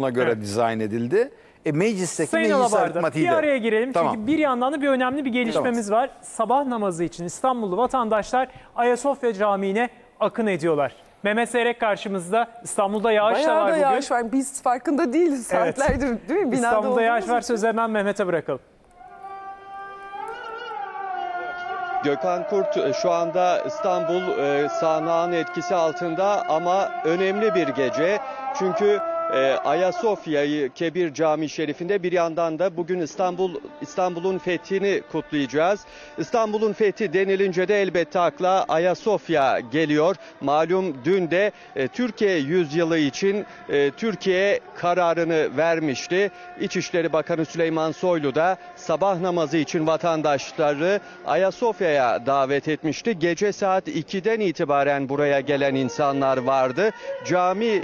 Ona göre Evet. dizayn edildi. E, meclisteki Sayın meclis aritmatiği bir araya girelim Tamam. çünkü bir yandan da bir önemli bir gelişmemiz var. Sabah namazı için İstanbullu vatandaşlar Ayasofya Camii'ne akın ediyorlar. Mehmet Seyrek karşımızda İstanbul'da yağış da Bayağı var da bugün. yağış var. Biz farkında değiliz Evet. saatlerdir değil mi? Binada İstanbul'da yağış var sözü hemen Mehmet'e bırakalım. Gökhan Kurt e, şu anda İstanbul e, sağanağın etkisi altında ama önemli bir gece. Çünkü e, Ayasofya'yı Kebir Camii Şerifinde bir yandan da bugün İstanbul İstanbul'un fethini kutlayacağız. İstanbul'un fethi denilince de elbette akla Ayasofya geliyor. Malum dün de e, Türkiye yüzyılı için e, Türkiye kararını vermişti. İçişleri Bakanı Süleyman Soylu da sabah namazı için vatandaşları Ayasofya'ya davet etmişti. Gece saat 2'den itibaren buraya gelen insanlar vardı. Cami e,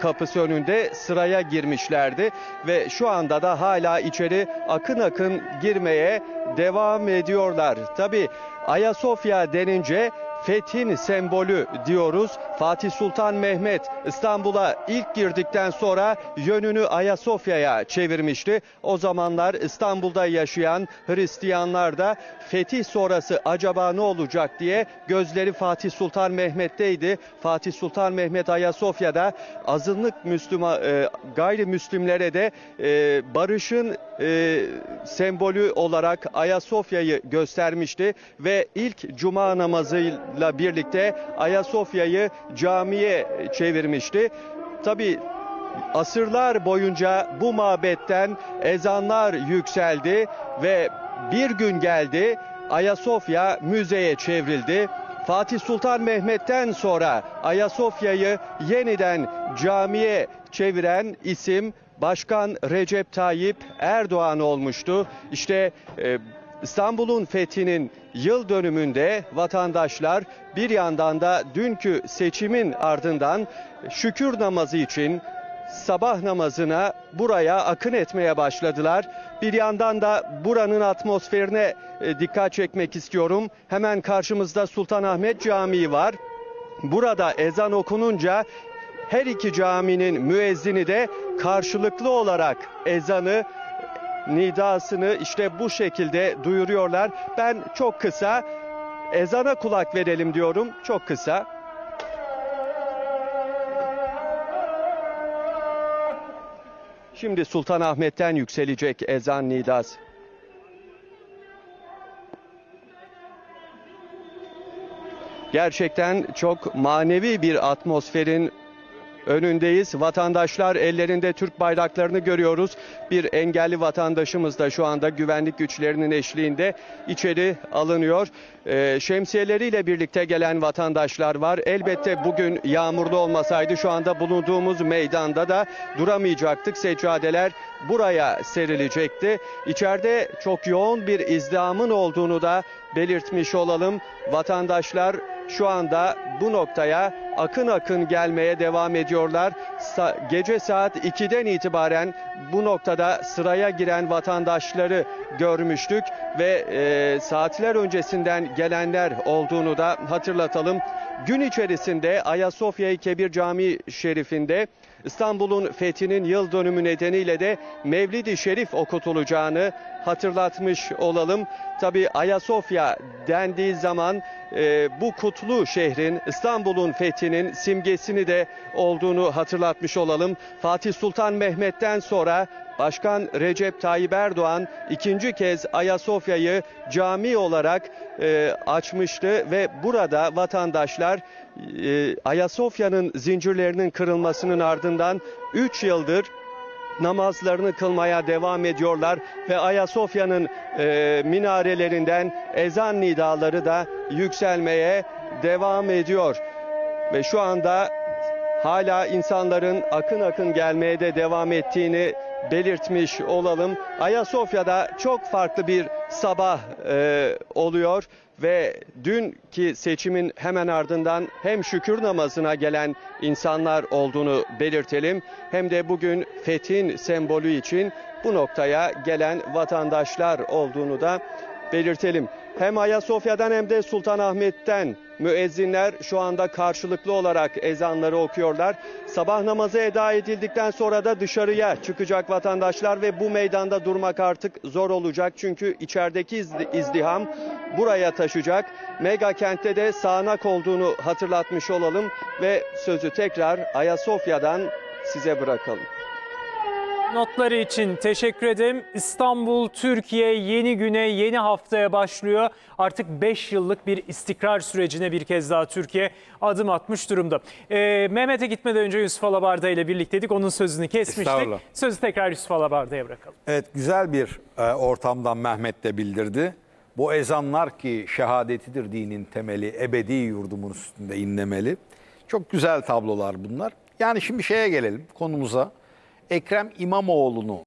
kapısı önünde sıraya girmişlerdi ve şu anda da hala içeri akın akın girmeye devam ediyorlar. Tabi Ayasofya denince Fethin sembolü diyoruz. Fatih Sultan Mehmet İstanbul'a ilk girdikten sonra yönünü Ayasofya'ya çevirmişti. O zamanlar İstanbul'da yaşayan Hristiyanlar da fetih sonrası acaba ne olacak diye gözleri Fatih Sultan Mehmet'teydi. Fatih Sultan Mehmet Ayasofya'da azınlık Müslüman e, gayrimüslimlere de e, barışın e, sembolü olarak Ayasofya'yı göstermişti ve ilk cuma namazıyla birlikte Ayasofya'yı camiye çevirmişti. Tabii asırlar boyunca bu mabetten ezanlar yükseldi ve bir gün geldi Ayasofya müzeye çevrildi. Fatih Sultan Mehmet'ten sonra Ayasofya'yı yeniden camiye çeviren isim Başkan Recep Tayyip Erdoğan olmuştu. İşte e, İstanbul'un fethinin yıl dönümünde vatandaşlar bir yandan da dünkü seçimin ardından şükür namazı için sabah namazına buraya akın etmeye başladılar. Bir yandan da buranın atmosferine e, dikkat çekmek istiyorum. Hemen karşımızda Sultanahmet Camii var. Burada ezan okununca her iki caminin müezzini de karşılıklı olarak ezanı nidasını işte bu şekilde duyuruyorlar. Ben çok kısa ezana kulak verelim diyorum. Çok kısa. Şimdi Sultanahmet'ten yükselecek ezan nidası. Gerçekten çok manevi bir atmosferin önündeyiz. Vatandaşlar ellerinde Türk bayraklarını görüyoruz. Bir engelli vatandaşımız da şu anda güvenlik güçlerinin eşliğinde içeri alınıyor. Ee, şemsiyeleriyle birlikte gelen vatandaşlar var. Elbette bugün yağmurlu olmasaydı şu anda bulunduğumuz meydanda da duramayacaktık. Seccadeler buraya serilecekti. İçeride çok yoğun bir izdihamın olduğunu da belirtmiş olalım. Vatandaşlar şu anda bu noktaya akın akın gelmeye devam ediyorlar. Sa- gece saat 2'den itibaren bu noktada sıraya giren vatandaşları görmüştük ve e, saatler öncesinden gelenler olduğunu da hatırlatalım. Gün içerisinde Ayasofya Kebir Camii Şerifinde İstanbul'un fethinin yıl dönümü nedeniyle de Mevlid-i Şerif okutulacağını hatırlatmış olalım. Tabi Ayasofya dendiği zaman e, bu kutlu şehrin İstanbul'un fethinin simgesini de olduğunu hatırlatmış olalım. Fatih Sultan Mehmet'ten sonra Başkan Recep Tayyip Erdoğan ikinci kez Ayasofya'yı cami olarak e, açmıştı ve burada vatandaşlar e, Ayasofya'nın zincirlerinin kırılmasının ardından 3 yıldır namazlarını kılmaya devam ediyorlar ve Ayasofya'nın e, minarelerinden ezan nidaları da yükselmeye devam ediyor. Ve şu anda hala insanların akın akın gelmeye de devam ettiğini belirtmiş olalım. Ayasofya'da çok farklı bir sabah e, oluyor ve dünkü seçimin hemen ardından hem şükür namazına gelen insanlar olduğunu belirtelim hem de bugün fethin sembolü için bu noktaya gelen vatandaşlar olduğunu da belirtelim. Hem Ayasofya'dan hem de Sultanahmet'ten müezzinler şu anda karşılıklı olarak ezanları okuyorlar. Sabah namazı eda edildikten sonra da dışarıya çıkacak vatandaşlar ve bu meydanda durmak artık zor olacak. Çünkü içerideki izdi- izdiham buraya taşacak. Mega kentte de sağanak olduğunu hatırlatmış olalım ve sözü tekrar Ayasofya'dan size bırakalım. Notları için teşekkür ederim. İstanbul, Türkiye yeni güne, yeni haftaya başlıyor. Artık 5 yıllık bir istikrar sürecine bir kez daha Türkiye adım atmış durumda. Ee, Mehmet'e gitmeden önce Yusuf Alabarda ile birlikteydik. Onun sözünü kesmiştik. Sözü tekrar Yusuf Alabarda'ya bırakalım. Evet güzel bir e, ortamdan Mehmet de bildirdi. Bu ezanlar ki şehadetidir dinin temeli, ebedi yurdumun üstünde inlemeli. Çok güzel tablolar bunlar. Yani şimdi şeye gelelim konumuza. Ekrem İmamoğlu'nu